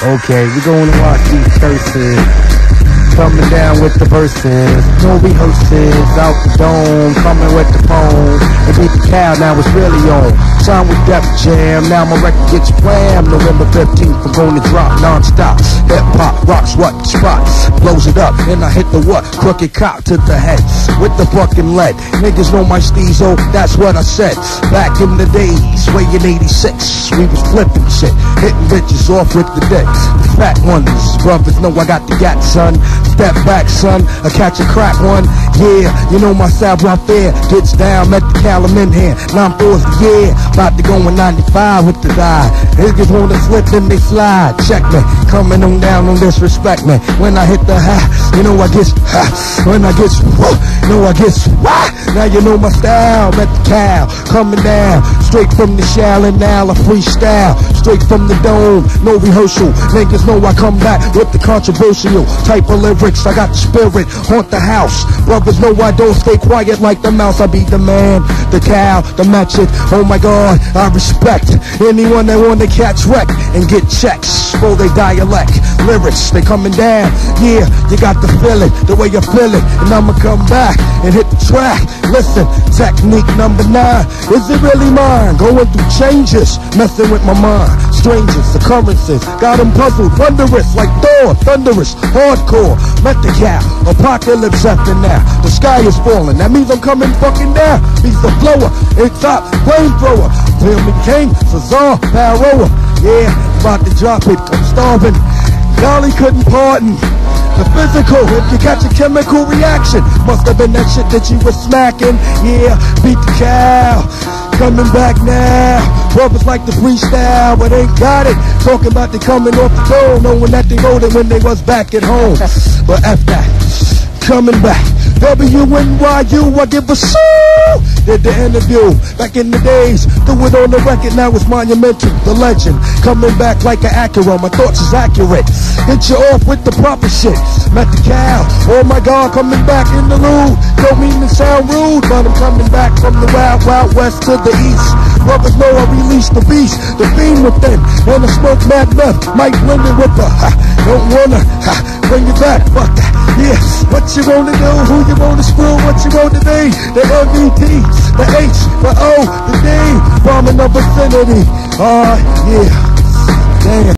Okay, we're going to watch these curses. Coming down with the verses, no rehearsals, out the dome, coming with the phone. And beat the cow, now it's really on. Signed with Def Jam, now my record gets wham. November 15th, I'm to drop non-stop. Hip hop rocks what spots, blows it up, and I hit the what? Crooked cop to the head with the fucking lead. Niggas know my steezo, oh, that's what I said. Back in the days, way in 86, we was flipping shit, hitting bitches off with the dicks. The fat ones, brothers know I got the gat, son. Step back, son, I catch a crack one. Yeah, you know my savoir faire gets down, met the Callum in here. Now I'm fourth, yeah, about to go in 95 with the die. Niggas wanna slip, then they slide. Check me, coming on down, don't disrespect me. When I hit the high, you know I get ha. When I get whoa, you know I get wah. Now you know my style, met the cow, coming down, straight from the shell and now a freestyle, straight from the dome, no rehearsal. Niggas know I come back with the controversial type of lyrics. I got the spirit, haunt the house. Brothers know I don't stay quiet like the mouse. I be the man, the cow, the matchet. Oh my God, I respect anyone that wanna catch wreck and get checks for their dialect. Lyrics, they coming down. Yeah, you got the feeling, the way you feel it, and I'ma come back and hit the track. Listen, technique number nine, is it really mine? Going through changes, messing with my mind. Strangers, occurrences, got them puzzled, wondrous like Thor, thunderous, hardcore. Met the cow, apocalypse after now. The sky is falling, that means I'm coming fucking down. The blower, it's up, flamethrower. Me, King, Cesar, Pharaoh. Yeah, about to drop it, I'm starving. Y'all couldn't pardon. The physical, if you catch a chemical reaction, must have been that shit that you was smacking. Yeah, beat the cow. Coming back now. Brothers like the freestyle, but ain't got it. Talking about they coming off the dome, knowing that they wrote it when they was back at home. But that. Coming back. WNYU, I give a sue. Did the interview back in the days. Do it on the record, now it's monumental. The legend coming back like an Acura. My thoughts is accurate. Hit you off with the proper shit. Met the cow. Oh my God, coming back in the loop. Don't mean to sound rude, but I'm coming back from the wild, wild west to the east. Brothers know I release the beast, the fiend within, and the smoke mad meth. Might blend it with a ha. Don't wanna ha. Bring it back, fuck that. Yeah, what you wanna do? Who you wanna screw? What you wanna be? The MVP, the H, the O, the D, bombing the vicinity. Ah, uh, yeah. Damn.